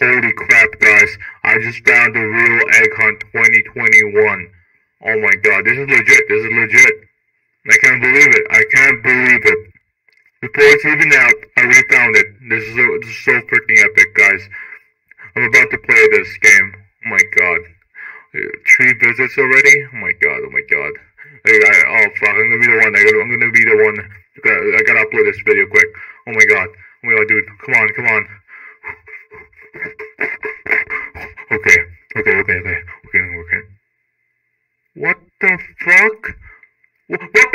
Holy crap, guys. I just found the real Egg Hunt 2021. Oh my god, this is legit. This is legit. I can't believe it. I can't believe it. Before it's even out, I refound it. This is so, this is so freaking epic, guys. I'm about to play this game. Oh my god. Three visits already? Oh my god, oh my god. Hey, I, oh fuck, I'm gonna be the one. I, I'm gonna be the one. I gotta, I gotta upload this video quick. Oh my god. Oh my god, dude. Come on, come on. Okay, okay, okay, okay. Okay. Okay. What the fuck? What, what